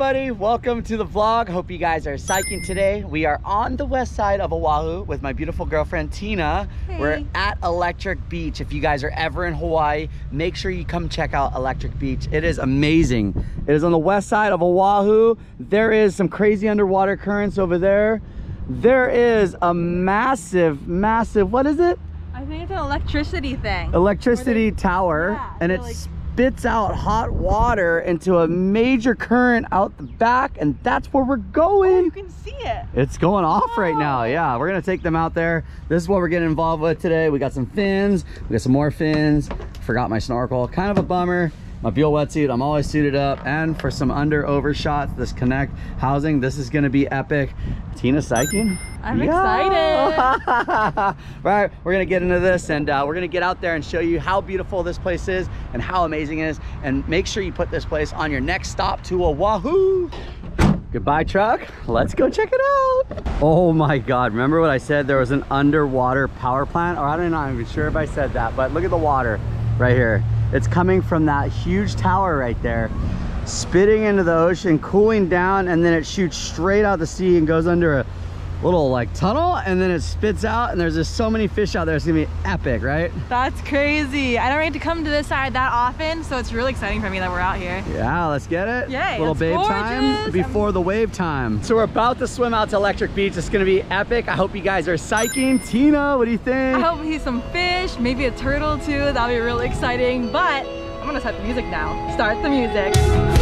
Everybody? Welcome to the vlog. Hope you guys are psyching today. We are on the west side of Oahu with my beautiful girlfriend Tina. Hey. We're at Electric Beach. If you guys are ever in Hawaii, make sure you come check out Electric Beach. It is amazing. It is on the west side of Oahu. There is some crazy underwater currents over there. There is a massive, massive, what is it? I think it's an electricity thing. electricity tower Yeah, and they're like- spits out hot water into a major current out the back and that's where we're Oh, going you can see it. it's going off right now. Oh. yeah we're gonna take them out there. This is what we're getting involved with today. We got some fins. We got some more fins. Forgot my snorkel. Kind of a bummer my Buell wetsuit i'm always suited up and for some under over shots this connect housing this is gonna be epic tina psyching I'm excited right we're gonna get into this and uh, we're gonna get out there and show you how beautiful this place is and how amazing it is and make sure you put this place on your next stop to Oahu Goodbye truck. Let's go check it out. Oh my God. Remember what I said? There was an underwater power plant or I don't know, I'm not even sure if I said that, but look at the water right here. It's coming from that huge tower right there, spitting into the ocean, cooling down, and then it shoots straight out the sea and goes under a little like tunnel and then it spits out and there's just so many fish out there. It's gonna be epic, right? That's crazy. I don't get to come to this side that often, so it's really exciting for me that we're out here. Yeah, let's get it. Yay, Little babe gorgeous. time before the wave time. So we're about to swim out to Electric Beach. It's gonna be epic. I hope you guys are psyching. Tina, what do you think? I hope we see some fish, maybe a turtle too. That'll be really exciting. But I'm gonna set the music now. Start the music.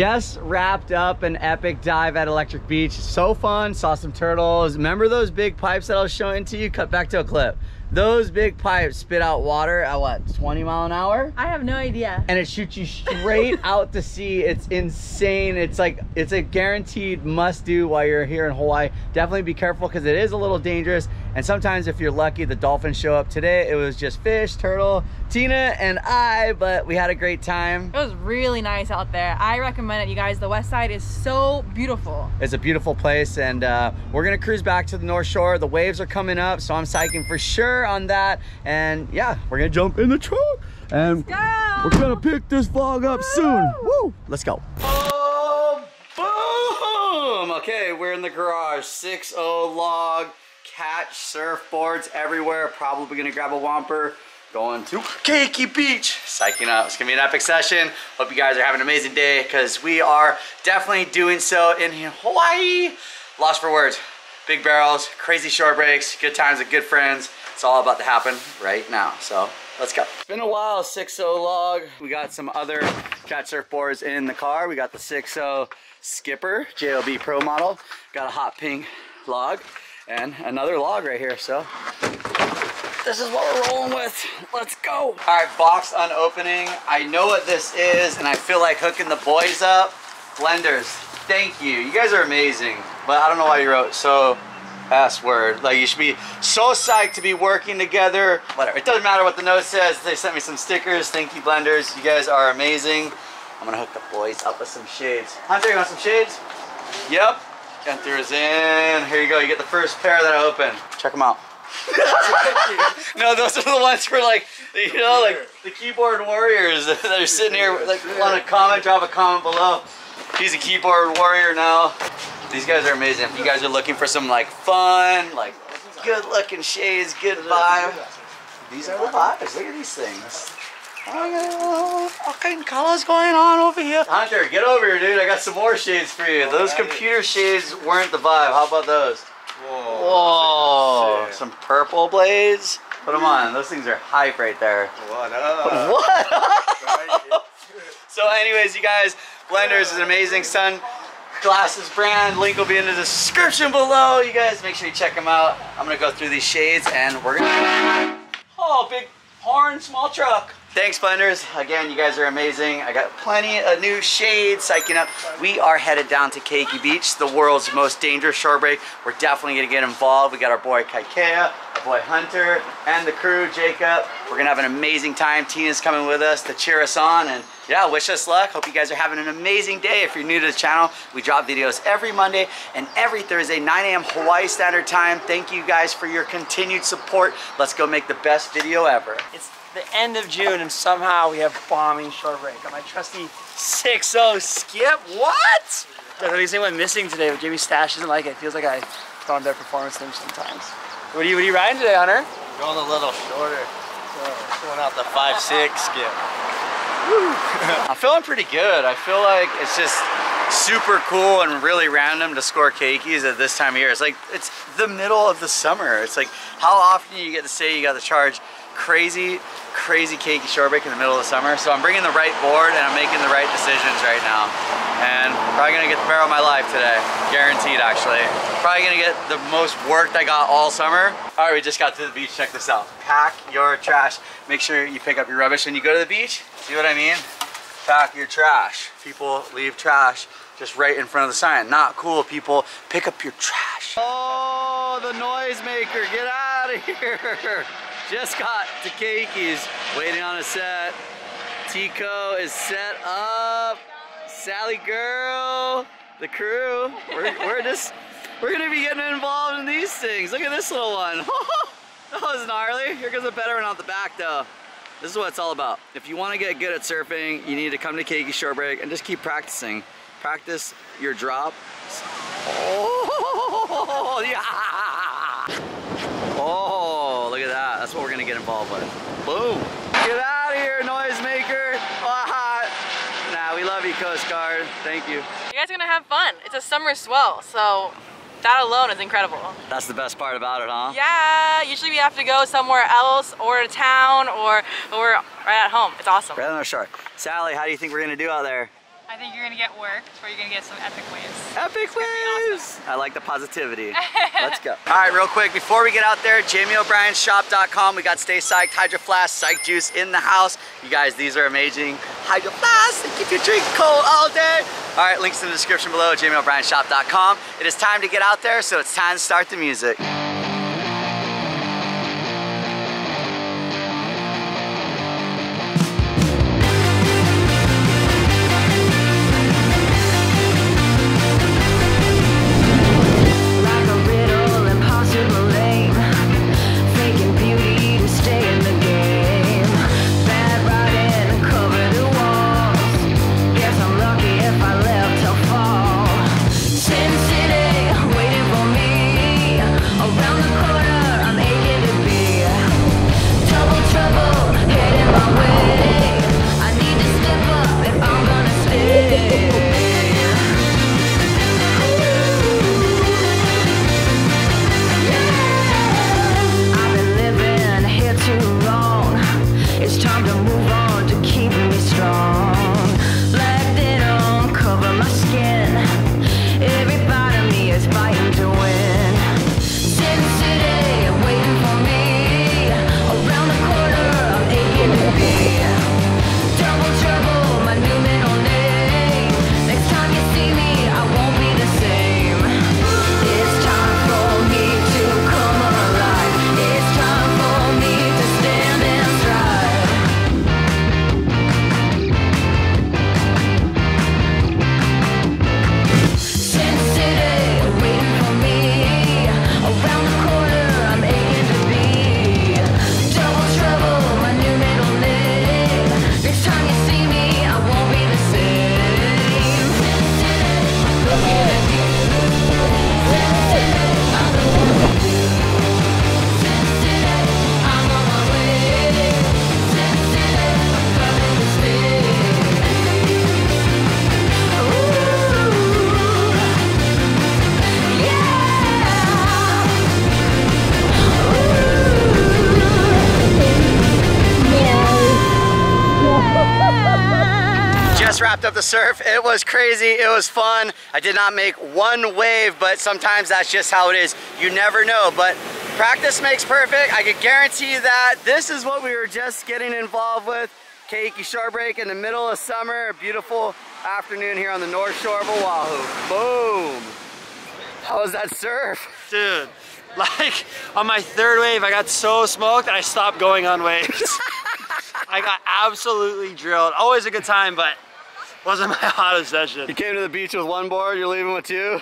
Just wrapped up an epic dive at Electric Beach. So fun, saw some turtles. Remember those big pipes that I was showing to you? Cut back to a clip. Those big pipes spit out water at what, 20 mile an hour? I have no idea. and it shoots you straight out to sea. It's insane. It's like it's a guaranteed must do while you're here in Hawaii. Definitely be careful because it is a little dangerous. And sometimes if you're lucky, the dolphins show up. Today it was just fish, turtle, Tina, and I, but we had a great time. It was really nice out there. I recommend it, you guys. The west side is so beautiful. It's a beautiful place, and uh, we're gonna cruise back to the North Shore. The waves are coming up, so I'm psyching for sure on that. And yeah, we're gonna jump in the truck, and Go! we're gonna pick this vlog up soon. Woo! Let's go. Oh, boom! Okay, we're in the garage. 6-0 log, catch surfboards everywhere. Probably gonna grab a whomper. Going to Keiki Beach. Psyching up. It's gonna be an epic session. Hope you guys are having an amazing day because we are definitely doing so in Hawaii. Lost for words. big barrels, crazy shore breaks, good times with good friends. It's all about to happen right now. So let's go. It's been a while, 6.0 log. We got some other catch surfboards in the car. We got the 6.0 Skipper JOB Pro model. Got a hot pink log and another log right here. So this is what we're rolling with. Let's go. All right, box unopening. I know what this is and I feel like hooking the boys up. Blenders, thank you. You guys are amazing. But I don't know why you wrote so S word. Like you should be so psyched to be working together. Whatever, it doesn't matter what the note says. They sent me some stickers. Thank you, Blenders. You guys are amazing. I'm gonna hook the boys up with some shades. Hunter, you want some shades? Yep. Enter is in. Here you go. You get the first pair that I open. Check them out. no, those are the ones for like, you know, like the keyboard warriors that are sitting here. Like, want to comment? Drop a comment below. He's a keyboard warrior now. These guys are amazing. If you guys are looking for some like fun, like good looking shades, good vibe. These are the vibes. Look at these things. Oh, all kind of colors going on over here. Hunter, get over here, dude. I got some more shades for you. Those computer shades weren't the vibe. How about those? Whoa, Shit. some purple blades. Put them on. Those things are hype right there. What up? What? so anyways, you guys, Blenders is an amazing sun glasses brand. Link will be in the description below. You guys make sure you check them out. I'm gonna go through these shades and we're gonna... Oh, big horn, small truck. Thanks, Blenders. Again, you guys are amazing. I got plenty of new shades psyching up. We are headed down to Keiki Beach, the world's most dangerous shore break. We're definitely gonna get involved. We got our boy Kaikea, boy Hunter, and the crew, Jacob. We're gonna have an amazing time. Tina's coming with us to cheer us on and yeah, wish us luck. Hope you guys are having an amazing day. If you're new to the channel, we drop videos every Monday and every Thursday, 9 a.m. Hawaii Standard Time. Thank you guys for your continued support. Let's go make the best video ever. It's the end of June and somehow we have bombing shore break on my trusty 6-0 skip. What? There's anything went missing today, but Jamie Stash doesn't like it. Feels like I put on their performance thing sometimes. What are you what are you riding today, Hunter? Going a little shorter. So, going out the 5'6 skip. I'm feeling pretty good. I feel like it's just super cool and really random to score keikis at this time of year. It's like, it's the middle of the summer. It's like, how often you get to say you got to charge crazy, crazy keiki shore break in the middle of the summer. So I'm bringing the right board and I'm making the right decisions right now. And probably gonna get the barrel of my life today. Guaranteed, actually. Probably gonna get the most work I got all summer. All right, we just got to the beach. Check this out. Pack your trash. Make sure you pick up your rubbish when you go to the beach. See what I mean? Pack your trash. People leave trash just right in front of the sign. Not cool, people. Pick up your trash. Oh, the noisemaker. Get out of here. Just got to Keiki's. Waiting on a set. Tico is set up. Sally girl, the crew. We're, we're just, we're gonna be getting involved in these things. Look at this little one. that was gnarly. Here goes a better one out the back though. This is what it's all about. If you want to get good at surfing, you need to come to Keiki Shore Break and just keep practicing. Practice your drop. Oh, yeah! Oh, look at that. That's what we're gonna get involved with. Boom. Get out of here, noisemaker. Ah, nah, we love you, Coast Guard. Thank you. You guys are gonna have fun. It's a summer swell, so that alone is incredible. That's the best part about it, huh? Yeah, usually we have to go somewhere else or to town or or we're right at home. It's awesome. Right on our shore. Sally, how do you think we're gonna do out there? I think you're gonna get worked, or you're gonna get some epic waves. Epic waves! I like the positivity. Let's go. All right, real quick, before we get out there, JamieO'BrienShop.com. We got Stay Psyched, Hydro Flask, Psych Juice in the house. You guys, these are amazing. Hydro Flask, they keep your drink cold all day. All right, links in the description below, JamieO'BrienShop.com. It is time to get out there, so it's time to start the music. The surf. It was crazy. It was fun. I did not make one wave, but sometimes that's just how it is. You never know, but practice makes perfect. I can guarantee you that. This is what we were just getting involved with. Keiki Shore Break in the middle of summer. A beautiful afternoon here on the north shore of Oahu. Boom. How was that surf? Dude, like on my third wave, I got so smoked I stopped going on waves. I got absolutely drilled. Always a good time, but wasn't my hottest session. You came to the beach with one board, you're leaving with two.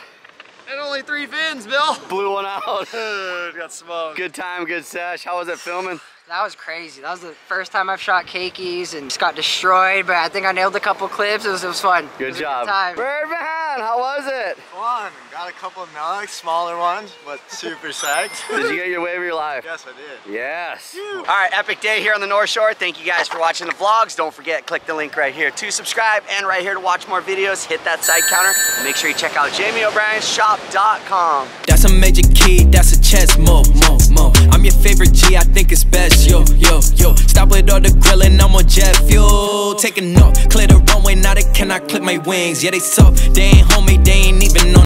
And only three fins, Bill. Blew one out. Dude, got smoked. Good time, good sesh. How was it filming? That was crazy. That was the first time I've shot keikis and just got destroyed, but I think I nailed a couple clips. It was, it was fun. It Good was a job. time. Birdman, how was it? Fun. Got a couple of nugs, smaller ones, but super psyched. Did you get your wave of your life? yes, I did. Yes. All right, epic day here on the North Shore. Thank you guys for watching the vlogs. Don't forget, click the link right here to subscribe and right here to watch more videos. Hit that side counter and make sure you check out JamieO'BrienShop.com. That's a major key, that's a chess move, move, move. I'm your favorite G, I think it's best, yo, yo, yo. Stop with all the grilling, I'm on jet fuel. Taking off, clear the runway, now they cannot clip my wings. Yeah, they suck, they ain't homie, they ain't even on.